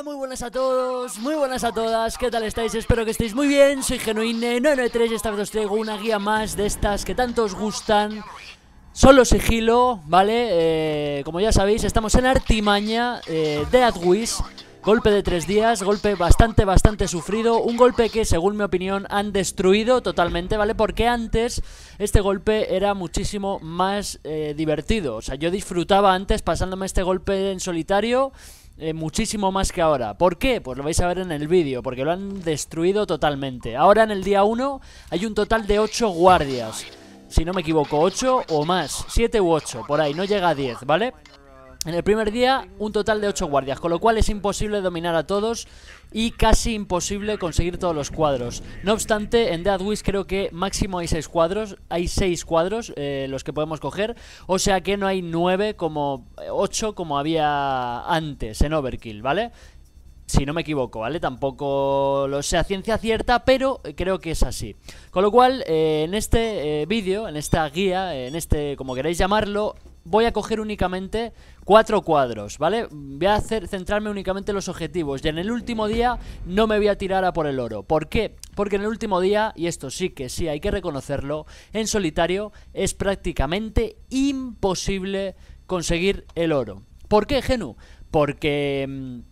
Muy buenas a todos, muy buenas a todas, ¿qué tal estáis? Espero que estéis muy bien, soy Genuine993 y esta vez os traigo una guía más de estas que tanto os gustan Solo sigilo, ¿vale? Eh, como ya sabéis, estamos en Artimaña, eh, Dead Wish Golpe de tres días, golpe bastante, bastante sufrido Un golpe que, según mi opinión, han destruido totalmente, ¿vale? Porque antes este golpe era muchísimo más eh, divertido O sea, yo disfrutaba antes pasándome este golpe en solitario eh, muchísimo más que ahora. ¿Por qué? Pues lo vais a ver en el vídeo, porque lo han destruido totalmente. Ahora en el día 1 hay un total de 8 guardias. Si no me equivoco, 8 o más, 7 u 8, por ahí, no llega a 10, ¿vale? En el primer día, un total de 8 guardias, con lo cual es imposible dominar a todos y casi imposible conseguir todos los cuadros. No obstante, en Dead Wish creo que máximo hay 6 cuadros, hay 6 cuadros eh, los que podemos coger, o sea que no hay 9 como 8 como había antes en Overkill, ¿vale? Si no me equivoco, ¿vale? Tampoco lo sé a ciencia cierta, pero creo que es así. Con lo cual, eh, en este eh, vídeo, en esta guía, en este, como queráis llamarlo, voy a coger únicamente cuatro cuadros, ¿vale? Voy a hacer, centrarme únicamente en los objetivos y en el último día no me voy a tirar a por el oro. ¿Por qué? Porque en el último día, y esto sí que sí hay que reconocerlo, en solitario es prácticamente imposible conseguir el oro. ¿Por qué, Genu? Porque...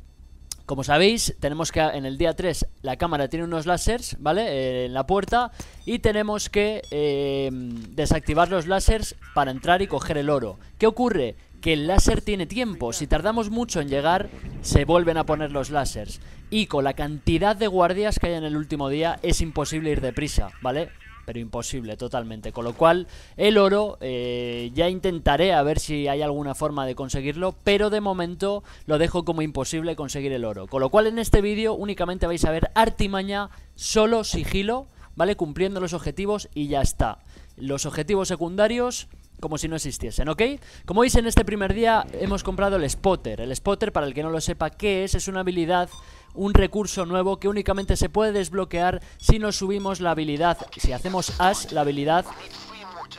Como sabéis, tenemos que en el día 3 la cámara tiene unos láseres, ¿vale? Eh, en la puerta y tenemos que eh, desactivar los láseres para entrar y coger el oro. ¿Qué ocurre? Que el láser tiene tiempo, si tardamos mucho en llegar, se vuelven a poner los láseres. Y con la cantidad de guardias que hay en el último día, es imposible ir deprisa, ¿vale? Pero imposible totalmente. Con lo cual, el oro eh, ya intentaré a ver si hay alguna forma de conseguirlo, pero de momento lo dejo como imposible conseguir el oro. Con lo cual, en este vídeo únicamente vais a ver artimaña, solo sigilo, ¿vale? Cumpliendo los objetivos y ya está. Los objetivos secundarios como si no existiesen, ¿ok? Como veis en este primer día hemos comprado el spotter El spotter, para el que no lo sepa qué es, es una habilidad un recurso nuevo que únicamente se puede desbloquear si nos subimos la habilidad, si hacemos as, la habilidad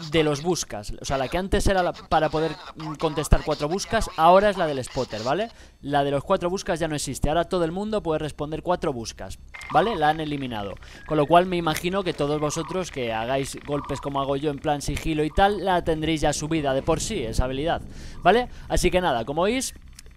de los buscas. O sea, la que antes era para poder contestar cuatro buscas, ahora es la del spotter, ¿vale? La de los cuatro buscas ya no existe. Ahora todo el mundo puede responder cuatro buscas, ¿vale? La han eliminado. Con lo cual me imagino que todos vosotros que hagáis golpes como hago yo en plan sigilo y tal, la tendréis ya subida de por sí, esa habilidad, ¿vale? Así que nada, como veis,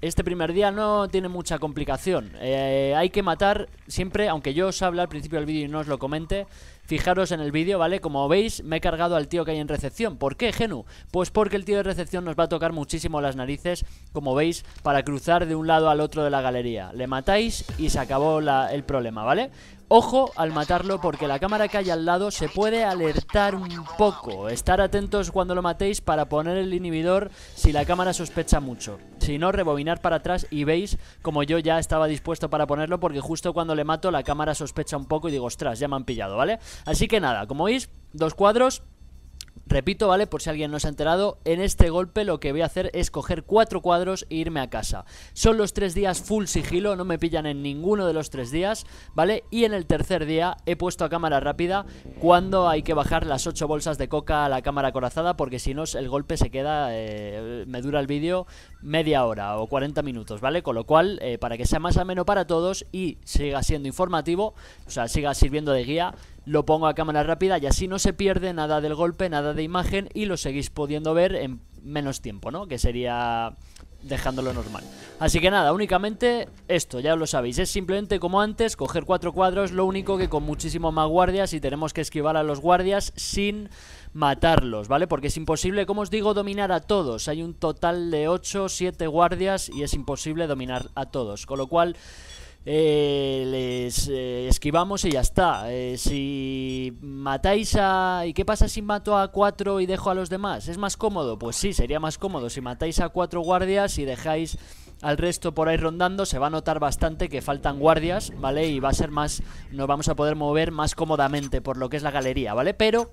este primer día no tiene mucha complicación. Eh, hay que matar siempre, aunque yo os hable al principio del vídeo y no os lo comente, fijaros en el vídeo, ¿vale? Como veis, me he cargado al tío que hay en recepción. ¿Por qué, Genu? Pues porque el tío de recepción nos va a tocar muchísimo las narices, como veis, para cruzar de un lado al otro de la galería. Le matáis y se acabó el problema, ¿vale? Ojo al matarlo porque la cámara que hay al lado se puede alertar un poco. Estar atentos cuando lo matéis para poner el inhibidor si la cámara sospecha mucho. Si no, rebobinar para atrás y veis como yo ya estaba dispuesto para ponerlo porque justo cuando le mato la cámara sospecha un poco y digo, ostras, ya me han pillado, ¿vale? Así que nada, como veis, dos cuadros Repito, ¿vale? Por si alguien no se ha enterado, en este golpe lo que voy a hacer es coger cuatro cuadros e irme a casa. Son los tres días full sigilo, no me pillan en ninguno de los tres días, ¿vale? Y en el tercer día he puesto a cámara rápida cuando hay que bajar las ocho bolsas de coca a la cámara corazada porque si no el golpe se queda, eh, me dura el vídeo media hora o 40 minutos, ¿vale? Con lo cual, eh, para que sea más ameno para todos y siga siendo informativo, o sea, siga sirviendo de guía, lo pongo a cámara rápida y así no se pierde nada del golpe, nada de imagen y lo seguís pudiendo ver en menos tiempo, ¿no? Que sería dejándolo normal. Así que nada, únicamente esto, ya lo sabéis, es simplemente como antes, coger cuatro cuadros, lo único que con muchísimo más guardias y tenemos que esquivar a los guardias sin matarlos, ¿vale? Porque es imposible, como os digo, dominar a todos. Hay un total de 8, 7 guardias y es imposible dominar a todos, con lo cual... Eh, les eh, esquivamos y ya está. Eh, si matáis a... ¿Y qué pasa si mato a cuatro y dejo a los demás? ¿Es más cómodo? Pues sí, sería más cómodo. Si matáis a cuatro guardias y dejáis al resto por ahí rondando, se va a notar bastante que faltan guardias, ¿vale? Y va a ser más... Nos vamos a poder mover más cómodamente por lo que es la galería, ¿vale? Pero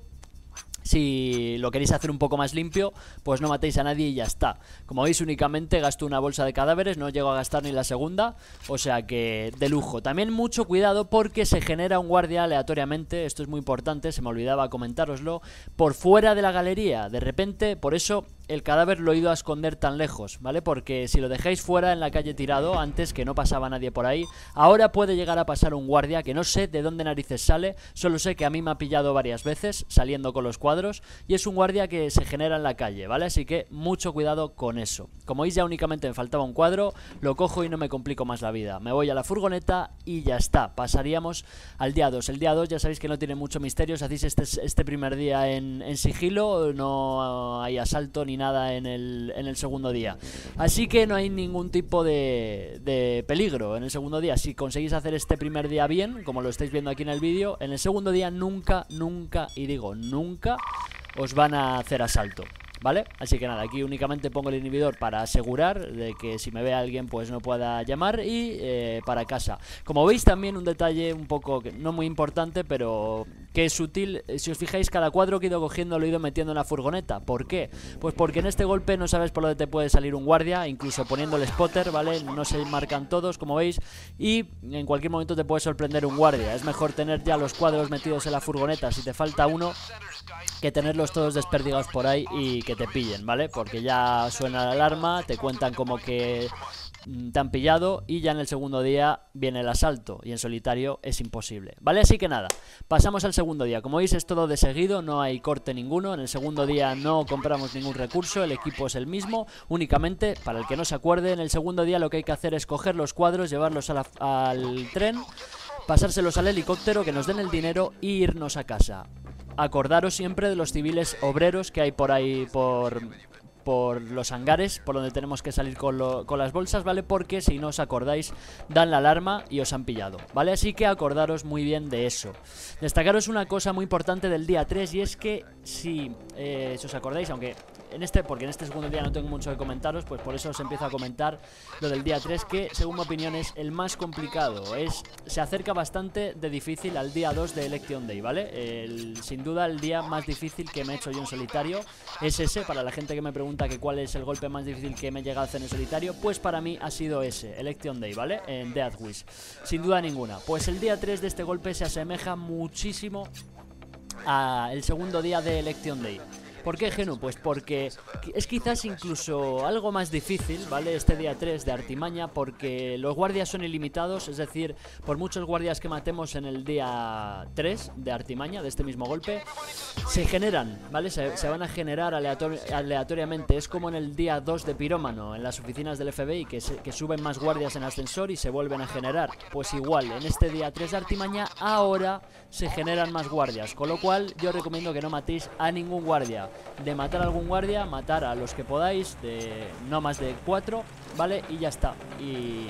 si lo queréis hacer un poco más limpio, pues no matéis a nadie y ya está. Como veis, únicamente gasto una bolsa de cadáveres, no llego a gastar ni la segunda, o sea que de lujo. También mucho cuidado porque se genera un guardia aleatoriamente, esto es muy importante, se me olvidaba comentároslo, por fuera de la galería. De repente, por eso el cadáver lo he ido a esconder tan lejos, ¿vale? Porque si lo dejáis fuera en la calle tirado, antes que no pasaba nadie por ahí, ahora puede llegar a pasar un guardia que no sé de dónde narices sale, solo sé que a mí me ha pillado varias veces saliendo con los cuadros y es un guardia que se genera en la calle, ¿vale? Así que mucho cuidado con eso. Como veis ya únicamente me faltaba un cuadro, lo cojo y no me complico más la vida. Me voy a la furgoneta y ya está. Pasaríamos al día 2. El día 2 ya sabéis que no tiene mucho misterio, hacéis este, este primer día en, en sigilo, no hay asalto ni nada en el, en el segundo día. Así que no hay ningún tipo de, de peligro en el segundo día. Si conseguís hacer este primer día bien, como lo estáis viendo aquí en el vídeo, en el segundo día nunca, nunca, y digo nunca, os van a hacer asalto. ¿Vale? Así que nada, aquí únicamente pongo el inhibidor para asegurar de que si me ve alguien pues no pueda llamar y eh, para casa. Como veis también un detalle un poco, no muy importante, pero que es útil, si os fijáis cada cuadro que he ido cogiendo lo he ido metiendo en la furgoneta. ¿Por qué? Pues porque en este golpe no sabes por dónde te puede salir un guardia, incluso poniendo el spotter, ¿vale? No se marcan todos, como veis, y en cualquier momento te puede sorprender un guardia. Es mejor tener ya los cuadros metidos en la furgoneta si te falta uno que tenerlos todos desperdigados por ahí y que te pillen, ¿vale? Porque ya suena la alarma, te cuentan como que mm, te han pillado y ya en el segundo día viene el asalto y en solitario es imposible, ¿vale? Así que nada, pasamos al segundo día. Como veis es todo de seguido, no hay corte ninguno. En el segundo día no compramos ningún recurso, el equipo es el mismo. Únicamente, para el que no se acuerde, en el segundo día lo que hay que hacer es coger los cuadros, llevarlos al tren, pasárselos al helicóptero, que nos den el dinero e irnos a casa acordaros siempre de los civiles obreros que hay por ahí por, por los hangares, por donde tenemos que salir con, con, las bolsas, ¿vale? Porque si no os acordáis, dan la alarma y os han pillado, ¿vale? Así que acordaros muy bien de eso. Destacaros una cosa muy importante del día 3 y es que si, eh, si os acordáis, aunque en este, porque en este segundo día no tengo mucho que comentaros, pues por eso os empiezo a comentar lo del día 3, que según mi opinión es el más complicado. Es, se acerca bastante de difícil al día 2 de Election Day, ¿vale? El, sin duda el día más difícil que me he hecho yo en solitario es ese, para la gente que me pregunta que cuál es el golpe más difícil que me he llegado a hacer en solitario, pues para mí ha sido ese, Election Day, ¿vale? En Death Wish. Sin duda ninguna. Pues el día 3 de este golpe se asemeja muchísimo al segundo día de Election Day. ¿Por qué Genu? Pues porque es quizás incluso algo más difícil, ¿vale? Este día 3 de Artimaña, porque los guardias son ilimitados, es decir, por muchos guardias que matemos en el día 3 de Artimaña, de este mismo golpe, se generan, ¿vale? Se, van a generar aleatoriamente. Es como en el día 2 de Pirómano, en las oficinas del FBI, que, que suben más guardias en ascensor y se vuelven a generar. Pues igual, en este día 3 de Artimaña, ahora se generan más guardias, con lo cual yo recomiendo que no matéis a ningún guardia de matar a algún guardia, matar a los que podáis, de no más de cuatro, ¿vale? Y ya está. Y,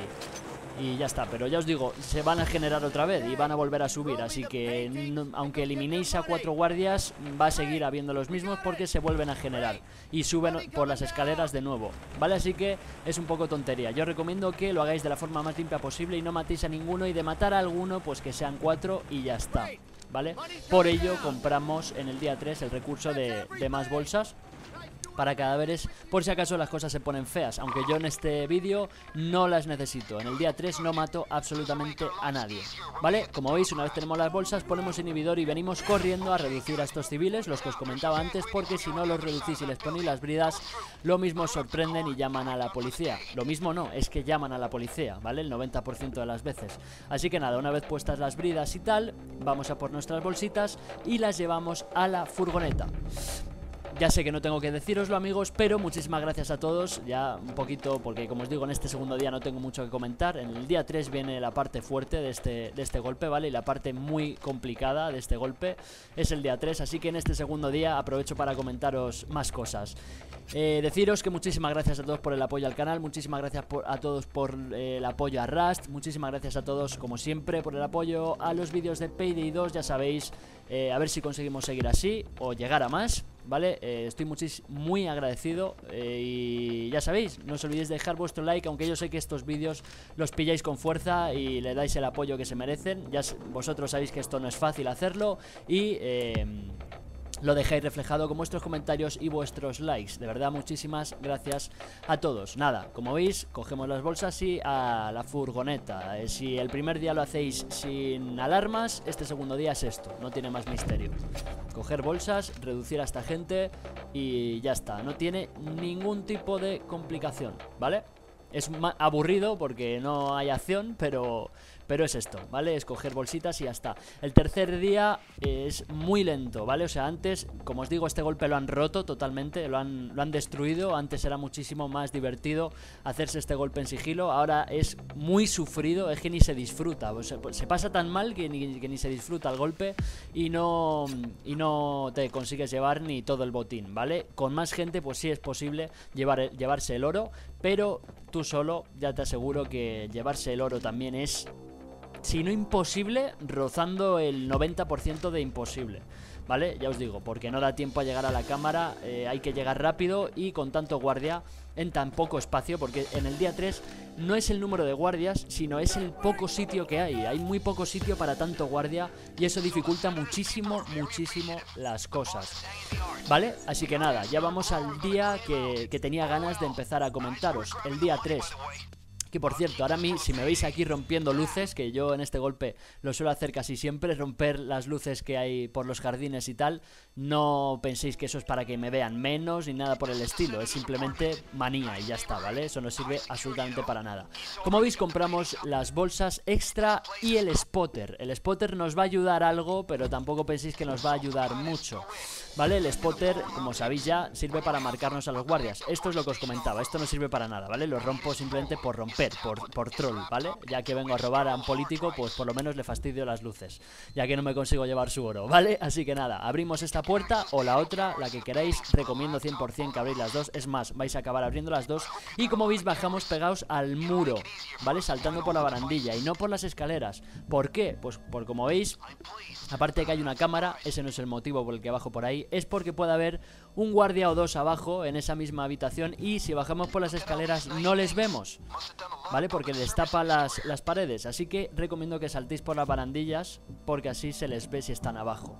y ya está, pero ya os digo, se van a generar otra vez y van a volver a subir, así que aunque eliminéis a cuatro guardias, va a seguir habiendo los mismos porque se vuelven a generar y suben por las escaleras de nuevo, ¿vale? Así que es un poco tontería. Yo recomiendo que lo hagáis de la forma más limpia posible y no matéis a ninguno y de matar a alguno, pues que sean cuatro y ya está. ¿Vale? Por ello compramos en el día 3 el recurso de, de más bolsas para cadáveres por si acaso las cosas se ponen feas, aunque yo en este vídeo no las necesito. En el día 3 no mato absolutamente a nadie, ¿vale? Como veis, una vez tenemos las bolsas, ponemos inhibidor y venimos corriendo a reducir a estos civiles, los que os comentaba antes, porque si no los reducís y les ponéis las bridas, lo mismo sorprenden y llaman a la policía. Lo mismo no, es que llaman a la policía, ¿vale? El 90% de las veces. Así que nada, una vez puestas las bridas y tal, vamos a por nuestras bolsitas y las llevamos a la furgoneta. Ya sé que no tengo que deciroslo amigos, pero muchísimas gracias a todos, ya un poquito, porque como os digo en este segundo día no tengo mucho que comentar, en el día 3 viene la parte fuerte de este, de este golpe, ¿vale? Y la parte muy complicada de este golpe es el día 3, así que en este segundo día aprovecho para comentaros más cosas. Eh, deciros que muchísimas gracias a todos por el apoyo al canal, muchísimas gracias a todos por eh, el apoyo a Rust, muchísimas gracias a todos como siempre por el apoyo a los vídeos de Payday 2, ya sabéis, eh, a ver si conseguimos seguir así o llegar a más. ¿Vale? Eh, estoy muy agradecido eh, y ya sabéis, no os olvidéis de dejar vuestro like, aunque yo sé que estos vídeos los pilláis con fuerza y le dais el apoyo que se merecen. Ya vosotros sabéis que esto no es fácil hacerlo y... Eh, lo dejáis reflejado con vuestros comentarios y vuestros likes. De verdad, muchísimas gracias a todos. Nada, como veis, cogemos las bolsas y a la furgoneta. Eh, si el primer día lo hacéis sin alarmas, este segundo día es esto, no tiene más misterio. Coger bolsas, reducir a esta gente y ya está. No tiene ningún tipo de complicación, ¿vale? Es aburrido porque no hay acción, pero pero es esto, ¿vale? Escoger bolsitas y ya está. El tercer día es muy lento, ¿vale? O sea, antes, como os digo, este golpe lo han roto totalmente, lo han, lo han destruido. Antes era muchísimo más divertido hacerse este golpe en sigilo. Ahora es muy sufrido, es que ni se disfruta. Pues, se pasa tan mal que ni, que ni se disfruta el golpe y no, y no te consigues llevar ni todo el botín, ¿vale? Con más gente, pues sí es posible llevar, llevarse el oro, pero tú solo, ya te aseguro que llevarse el oro también es si no imposible, rozando el 90% de imposible. ¿Vale? Ya os digo, porque no da tiempo a llegar a la cámara, eh, hay que llegar rápido y con tanto guardia en tan poco espacio, porque en el día 3 no es el número de guardias, sino es el poco sitio que hay. Hay muy poco sitio para tanto guardia y eso dificulta muchísimo, muchísimo las cosas. ¿Vale? Así que nada, ya vamos al día que, que tenía ganas de empezar a comentaros, el día 3. Que por cierto, ahora a mí, si me veis aquí rompiendo luces, que yo en este golpe lo suelo hacer casi siempre, romper las luces que hay por los jardines y tal, no penséis que eso es para que me vean menos ni nada por el estilo, es simplemente manía y ya está, ¿vale? Eso no sirve absolutamente para nada. Como veis, compramos las bolsas extra y el spotter. El spotter nos va a ayudar algo, pero tampoco penséis que nos va a ayudar mucho. ¿Vale? El spotter, como sabéis ya, sirve para marcarnos a los guardias. Esto es lo que os comentaba, esto no sirve para nada, ¿vale? Lo rompo simplemente por romper, por, por troll, ¿vale? Ya que vengo a robar a un político, pues por lo menos le fastidio las luces, ya que no me consigo llevar su oro, ¿vale? Así que nada, abrimos esta puerta o la otra, la que queráis, recomiendo 100% que abréis las dos. Es más, vais a acabar abriendo las dos. Y como veis, bajamos pegados al muro, ¿vale? Saltando por la barandilla y no por las escaleras. ¿Por qué? Pues por como veis, aparte de que hay una cámara, ese no es el motivo por el que bajo por ahí es porque puede haber un guardia o dos abajo en esa misma habitación y si bajamos por las escaleras no les vemos, ¿vale? Porque les tapa las, las paredes, así que recomiendo que saltéis por las barandillas porque así se les ve si están abajo,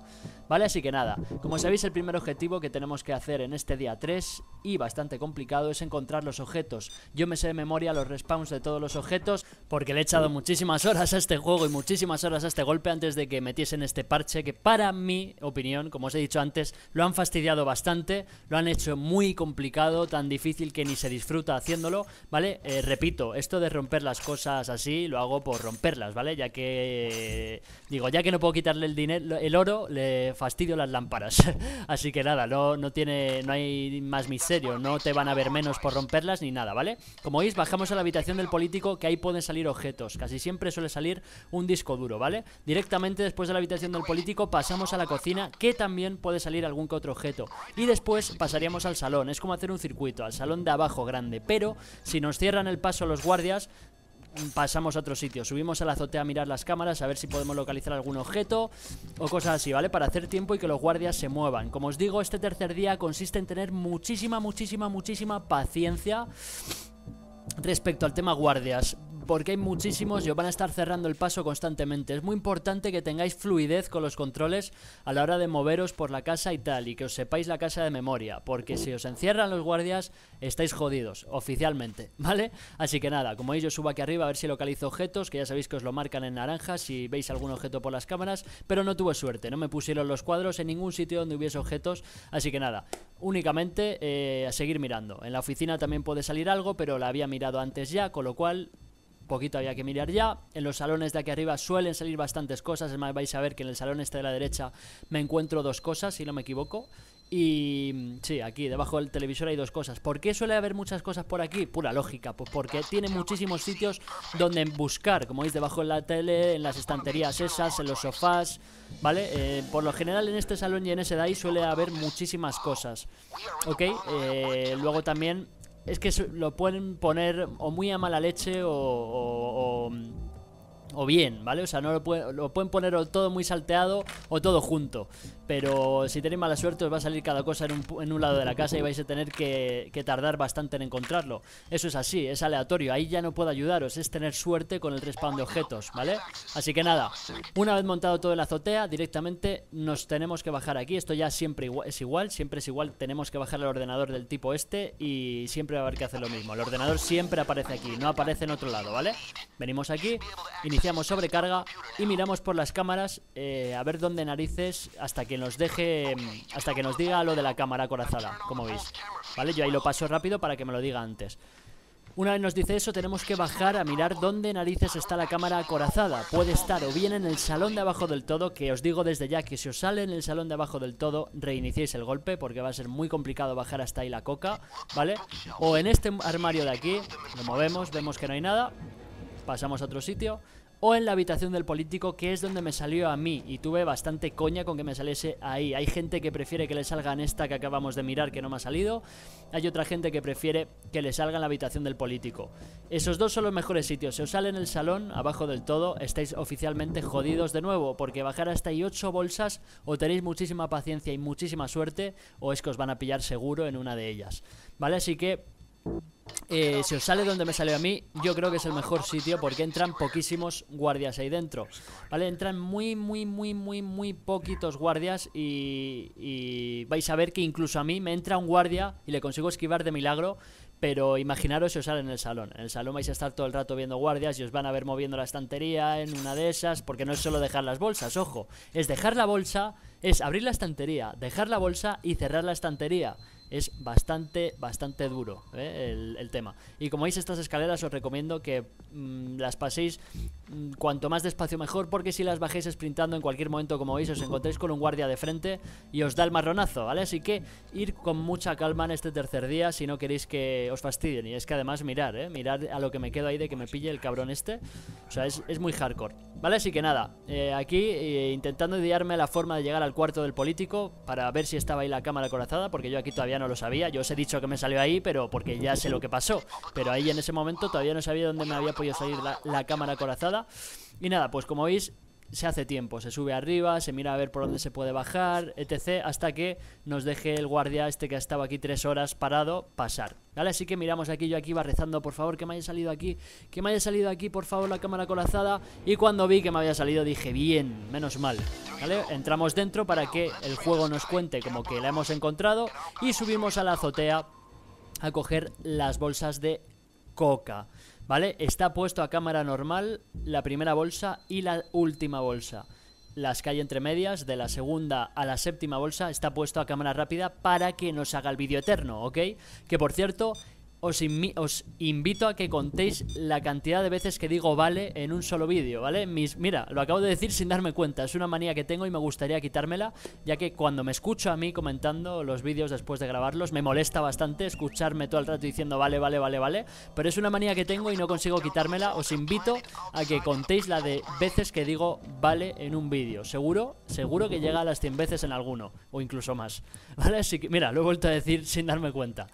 ¿vale? Así que nada, como sabéis el primer objetivo que tenemos que hacer en este día 3 y bastante complicado es encontrar los objetos. Yo me sé de memoria los respawns de todos los objetos porque le he echado muchísimas horas a este juego y muchísimas horas a este golpe antes de que metiesen este parche que para mi opinión, como os he dicho antes, lo han fastidiado bastante, lo han hecho muy complicado, tan difícil que ni se disfruta haciéndolo, ¿vale? Eh, repito, esto de romper las cosas así lo hago por romperlas, ¿vale? Ya que, digo, ya que no puedo quitarle el dinero, el oro, le fastidio las lámparas. así que nada, no, no tiene, no hay más misterio, no te van a ver menos por romperlas ni nada, ¿vale? Como veis, bajamos a la habitación del político que ahí pueden salir objetos, casi siempre suele salir un disco duro, ¿vale? Directamente después de la habitación del político pasamos a la cocina que también puede salir algún que otro objeto. Y después pasaríamos al salón, es como hacer un circuito, al salón de abajo grande. Pero si nos cierran el paso los guardias, pasamos a otro sitio. Subimos a la azotea a mirar las cámaras, a ver si podemos localizar algún objeto o cosas así, ¿vale? Para hacer tiempo y que los guardias se muevan. Como os digo, este tercer día consiste en tener muchísima, muchísima, muchísima paciencia respecto al tema guardias porque hay muchísimos y os van a estar cerrando el paso constantemente. Es muy importante que tengáis fluidez con los controles a la hora de moveros por la casa y tal, y que os sepáis la casa de memoria, porque si os encierran los guardias, estáis jodidos, oficialmente, ¿vale? Así que nada, como veis yo subo aquí arriba a ver si localizo objetos, que ya sabéis que os lo marcan en naranja si veis algún objeto por las cámaras, pero no tuve suerte, no me pusieron los cuadros en ningún sitio donde hubiese objetos, así que nada, únicamente eh, a seguir mirando. En la oficina también puede salir algo, pero la había mirado antes ya, con lo cual poquito había que mirar ya. En los salones de aquí arriba suelen salir bastantes cosas. Es más, vais a ver que en el salón este de la derecha me encuentro dos cosas, si no me equivoco. Y sí, aquí debajo del televisor hay dos cosas. ¿Por qué suele haber muchas cosas por aquí? Pura lógica, pues porque tiene muchísimos sitios donde buscar, como veis debajo de la tele, en las estanterías esas, en los sofás, ¿vale? Eh, por lo general en este salón y en ese de ahí suele haber muchísimas cosas, ¿ok? Eh, luego también es que lo pueden poner o muy a mala leche o, o bien, ¿vale? O sea, no lo, lo, pueden poner todo muy salteado o todo junto. Pero si tenéis mala suerte os va a salir cada cosa en un, en un lado de la casa y vais a tener que, que, tardar bastante en encontrarlo. Eso es así, es aleatorio. Ahí ya no puedo ayudaros, es tener suerte con el respawn de objetos, ¿vale? Así que nada, una vez montado todo en la azotea, directamente nos tenemos que bajar aquí. Esto ya siempre es igual, siempre es igual. Tenemos que bajar el ordenador del tipo este y siempre va a haber que hacer lo mismo. El ordenador siempre aparece aquí, no aparece en otro lado, ¿vale? Venimos aquí, iniciamos sobrecarga y miramos por las cámaras eh, a ver dónde narices hasta que nos deje, hasta que nos diga lo de la cámara acorazada, como veis. ¿Vale? Yo ahí lo paso rápido para que me lo diga antes. Una vez nos dice eso, tenemos que bajar a mirar dónde narices está la cámara acorazada. Puede estar o bien en el salón de abajo del todo, que os digo desde ya que si os sale en el salón de abajo del todo, reiniciéis el golpe, porque va a ser muy complicado bajar hasta ahí la coca, ¿vale? O en este armario de aquí, lo movemos, vemos que no hay nada, pasamos a otro sitio o en la habitación del político, que es donde me salió a mí, y tuve bastante coña con que me saliese ahí. Hay gente que prefiere que le salga en esta que acabamos de mirar, que no me ha salido, hay otra gente que prefiere que le salga en la habitación del político. Esos dos son los mejores sitios. Si os sale en el salón, abajo del todo, estáis oficialmente jodidos de nuevo, porque bajar hasta ahí 8 bolsas, o tenéis muchísima paciencia y muchísima suerte, o es que os van a pillar seguro en una de ellas. ¿Vale? Así que eh, si os sale donde me salió a mí, yo creo que es el mejor sitio porque entran poquísimos guardias ahí dentro. ¿Vale? Entran muy, muy, muy, muy, muy poquitos guardias y, vais a ver que incluso a mí me entra un guardia y le consigo esquivar de milagro. Pero imaginaros si os sale en el salón. En el salón vais a estar todo el rato viendo guardias y os van a ver moviendo la estantería en una de esas. Porque no es solo dejar las bolsas, ojo. Es dejar la bolsa, es abrir la estantería, dejar la bolsa y cerrar la estantería es bastante, bastante duro ¿eh? el, tema. Y como veis estas escaleras os recomiendo que mm, las paséis mm, cuanto más despacio mejor, porque si las bajéis sprintando en cualquier momento, como veis, os encontréis con un guardia de frente y os da el marronazo, ¿vale? Así que ir con mucha calma en este tercer día si no queréis que os fastidien. Y es que además mirar, ¿eh? Mirar a lo que me quedo ahí de que me pille el cabrón este. O sea, es, muy hardcore, ¿vale? Así que nada, eh, aquí eh, intentando idearme la forma de llegar al cuarto del político para ver si estaba ahí la cámara corazada, porque yo aquí todavía no no lo sabía. Yo os he dicho que me salió ahí, pero porque ya sé lo que pasó. Pero ahí en ese momento todavía no sabía dónde me había podido salir la, cámara corazada. Y nada, pues como veis, se hace tiempo, se sube arriba, se mira a ver por dónde se puede bajar, etc. Hasta que nos deje el guardia este que ha estado aquí tres horas parado pasar. ¿Vale? Así que miramos aquí, yo aquí iba rezando, por favor, que me haya salido aquí, que me haya salido aquí, por favor, la cámara corazada. Y cuando vi que me había salido dije, bien, menos mal. ¿Vale? Entramos dentro para que el juego nos cuente como que la hemos encontrado y subimos a la azotea a coger las bolsas de coca. ¿Vale? Está puesto a cámara normal la primera bolsa y la última bolsa. Las que hay entre medias, de la segunda a la séptima bolsa, está puesto a cámara rápida para que nos haga el vídeo eterno, ¿ok? Que por cierto, os, invito a que contéis la cantidad de veces que digo vale en un solo vídeo, ¿vale? Mis, mira, lo acabo de decir sin darme cuenta, es una manía que tengo y me gustaría quitármela, ya que cuando me escucho a mí comentando los vídeos después de grabarlos, me molesta bastante escucharme todo el rato diciendo vale, vale, vale, vale, pero es una manía que tengo y no consigo quitármela, os invito a que contéis la de veces que digo vale en un vídeo, seguro, seguro que llega a las 100 veces en alguno, o incluso más, ¿vale? Así que, mira, lo he vuelto a decir sin darme cuenta.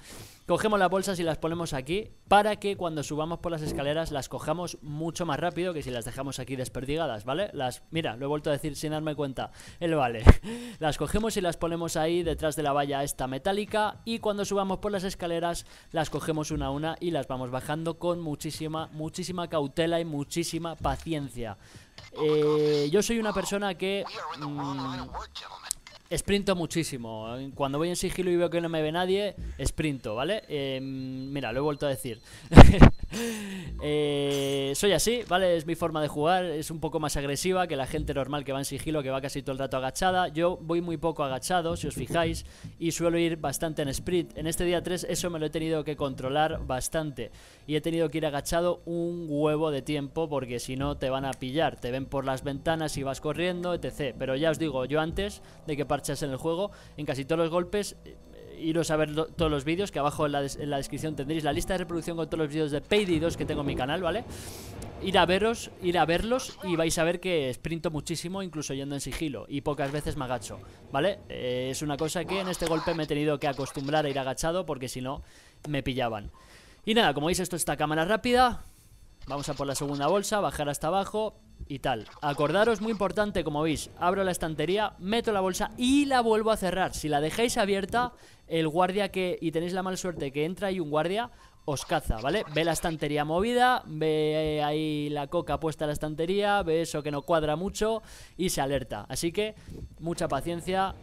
Cogemos las bolsas y las ponemos aquí para que cuando subamos por las escaleras las cojamos mucho más rápido que si las dejamos aquí desperdigadas, ¿vale? Las, mira, lo he vuelto a decir sin darme cuenta, el vale. Las cogemos y las ponemos ahí detrás de la valla esta metálica y cuando subamos por las escaleras las cogemos una a una y las vamos bajando con muchísima, muchísima cautela y muchísima paciencia. Eh, yo soy una persona que... Mm, Sprinto muchísimo. Cuando voy en sigilo y veo que no me ve nadie, sprinto, ¿vale? Em, mira, lo he vuelto a decir. Eh, soy así, ¿vale? Es mi forma de jugar. Es un poco más agresiva que la gente normal que va en sigilo, que va casi todo el rato agachada. Yo voy muy poco agachado, si os fijáis, y suelo ir bastante en sprint. En este día 3 eso me lo he tenido que controlar bastante. Y he tenido que ir agachado un huevo de tiempo porque si no te van a pillar. Te ven por las ventanas y vas corriendo, etc. Pero ya os digo, yo antes de que en el juego, en casi todos los golpes eh, iros a ver todos los vídeos, que abajo en la, descripción tendréis la lista de reproducción con todos los vídeos de Payday 2 que tengo en mi canal, ¿vale? Ir a veros, ir a verlos y vais a ver que sprinto muchísimo, incluso yendo en sigilo, y pocas veces me agacho, ¿vale? Eh, es una cosa que en este golpe me he tenido que acostumbrar a ir agachado porque si no, me pillaban. Y nada, como veis esto está cámara rápida, vamos a por la segunda bolsa, bajar hasta abajo y tal. Acordaros, muy importante, como veis, abro la estantería, meto la bolsa y la vuelvo a cerrar. Si la dejáis abierta, el guardia que, y tenéis la mala suerte que entra y un guardia, os caza, ¿vale? Ve la estantería movida, ve ahí la coca puesta en la estantería, ve eso que no cuadra mucho y se alerta. Así que, mucha paciencia,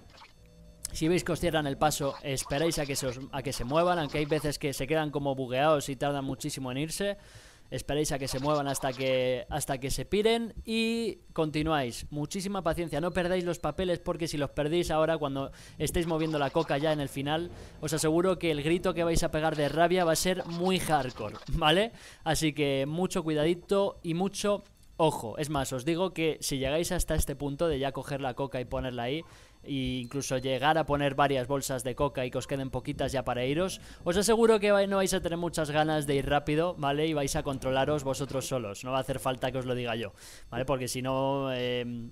si veis que os cierran el paso, esperáis a que, se a que se muevan, aunque hay veces que se quedan como bugueados y tardan muchísimo en irse. Esperéis a que se muevan hasta que, hasta que se piren y continuáis. Muchísima paciencia, no perdáis los papeles porque si los perdéis ahora cuando estéis moviendo la coca ya en el final, os aseguro que el grito que vais a pegar de rabia va a ser muy hardcore, ¿vale? Así que mucho cuidadito y mucho Ojo, es más, os digo que si llegáis hasta este punto de ya coger la coca y ponerla ahí, e incluso llegar a poner varias bolsas de coca y que os queden poquitas ya para iros, os aseguro que no vais a tener muchas ganas de ir rápido, ¿vale? Y vais a controlaros vosotros solos, no va a hacer falta que os lo diga yo, ¿vale? Porque si no... Eh,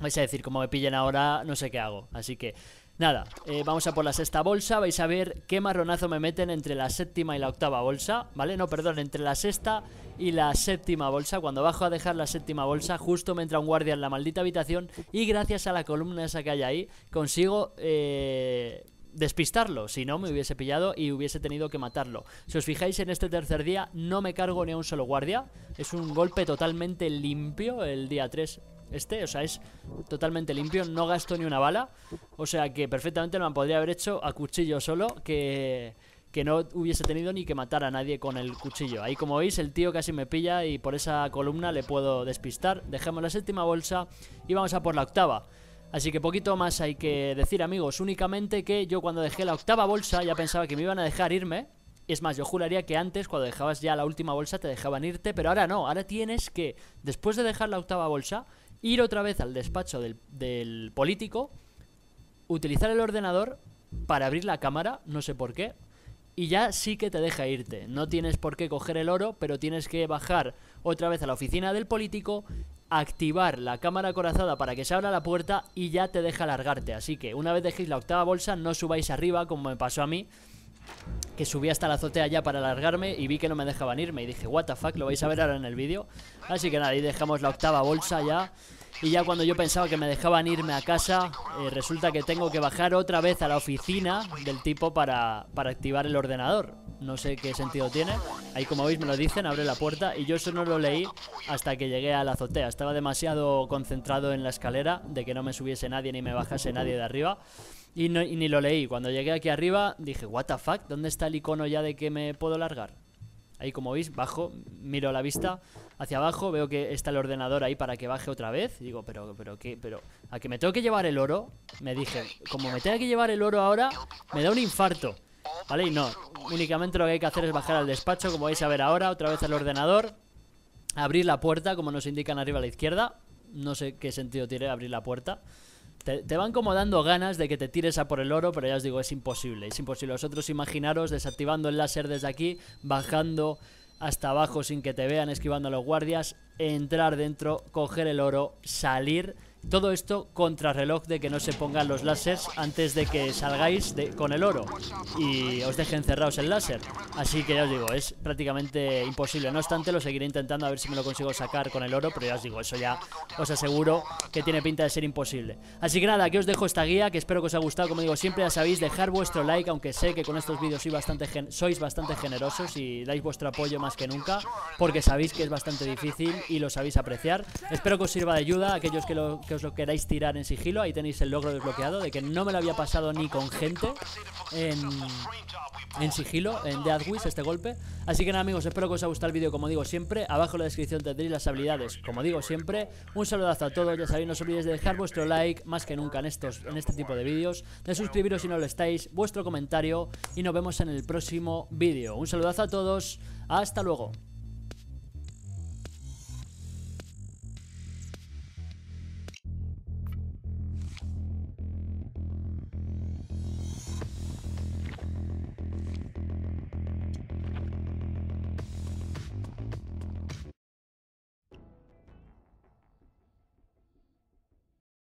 vais a decir, como me pillen ahora, no sé qué hago. Así que Nada, eh, vamos a por la sexta bolsa, vais a ver qué marronazo me meten entre la séptima y la octava bolsa, ¿vale? No, perdón, entre la sexta y la séptima bolsa, cuando bajo a dejar la séptima bolsa, justo me entra un guardia en la maldita habitación y gracias a la columna esa que hay ahí, consigo... Eh, despistarlo, si no me hubiese pillado y hubiese tenido que matarlo. Si os fijáis en este tercer día no me cargo ni a un solo guardia, es un golpe totalmente limpio el día 3 este, o sea, es totalmente limpio, no gasto ni una bala, o sea que perfectamente lo podría haber hecho a cuchillo solo, que, que no hubiese tenido ni que matar a nadie con el cuchillo. Ahí como veis el tío casi me pilla y por esa columna le puedo despistar. Dejemos la séptima bolsa y vamos a por la octava. Así que poquito más hay que decir amigos, únicamente que yo cuando dejé la octava bolsa ya pensaba que me iban a dejar irme. Es más, yo juraría que antes cuando dejabas ya la última bolsa te dejaban irte, pero ahora no, ahora tienes que, después de dejar la octava bolsa, ir otra vez al despacho del, político, utilizar el ordenador para abrir la cámara, no sé por qué, y ya sí que te deja irte. No tienes por qué coger el oro, pero tienes que bajar otra vez a la oficina del político, activar la cámara acorazada para que se abra la puerta y ya te deja largarte. Así que una vez dejéis la octava bolsa, no subáis arriba como me pasó a mí, que subí hasta la azotea ya para largarme y vi que no me dejaban irme y dije, what the fuck, lo vais a ver ahora en el vídeo. Así que nada, ahí dejamos la octava bolsa ya. Y ya cuando yo pensaba que me dejaban irme a casa, eh, resulta que tengo que bajar otra vez a la oficina del tipo para, para activar el ordenador. No sé qué sentido tiene. Ahí como veis me lo dicen, abre la puerta y yo eso no lo leí hasta que llegué a la azotea. Estaba demasiado concentrado en la escalera de que no me subiese nadie ni me bajase nadie de arriba. Y, ni lo leí. Cuando llegué aquí arriba dije, what the fuck, ¿dónde está el icono ya de que me puedo largar? Ahí como veis, bajo, miro la vista hacia abajo, veo que está el ordenador ahí para que baje otra vez. Digo, pero, pero, ¿qué? Pero, ¿a que me tengo que llevar el oro? Me dije, como me tengo que llevar el oro ahora, me da un infarto. ¿Vale? Y no, únicamente lo que hay que hacer es bajar al despacho, como vais a ver ahora, otra vez al ordenador. Abrir la puerta, como nos indican arriba a la izquierda. No sé qué sentido tiene abrir la puerta. Te, van como dando ganas de que te tires a por el oro, pero ya os digo, es imposible. Es imposible. Vosotros imaginaros desactivando el láser desde aquí, bajando hasta abajo sin que te vean, esquivando a los guardias, entrar dentro, coger el oro, salir todo esto contra reloj de que no se pongan los láseres antes de que salgáis con el oro y os dejen cerrados el láser. Así que ya os digo, es prácticamente imposible. No obstante, lo seguiré intentando a ver si me lo consigo sacar con el oro, pero ya os digo, eso ya os aseguro que tiene pinta de ser imposible. Así que nada, aquí os dejo esta guía, que espero que os haya gustado. Como digo, siempre ya sabéis, dejar vuestro like, aunque sé que con estos vídeos sois bastante, sois bastante generosos y dais vuestro apoyo más que nunca, porque sabéis que es bastante difícil y lo sabéis apreciar. Espero que os sirva de ayuda a aquellos que lo os lo queráis tirar en sigilo. Ahí tenéis el logro desbloqueado de que no me lo había pasado ni con gente en, en sigilo, en Deathwish, este golpe. Así que nada amigos, espero que os haya gustado el vídeo como digo siempre. Abajo en la descripción tendréis las habilidades, como digo siempre. Un saludazo a todos, ya sabéis, no os olvidéis de dejar vuestro like, más que nunca en, estos, en este tipo de vídeos. De suscribiros si no lo estáis, vuestro comentario y nos vemos en el próximo vídeo. Un saludazo a todos, hasta luego.